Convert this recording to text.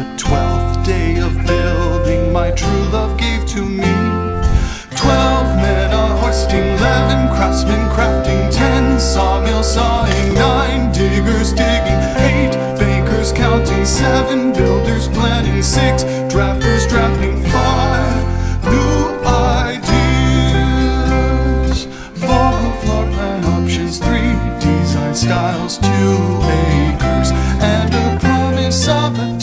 the twelfth day of building my true love gave to me. Twelve men are hoisting, eleven craftsmen crafting, ten sawmill sawing, nine diggers digging, eight bakers counting, seven builders planning, six drafters drafting, five new ideas, four floor plan options, three design styles, two acres, and a promise of a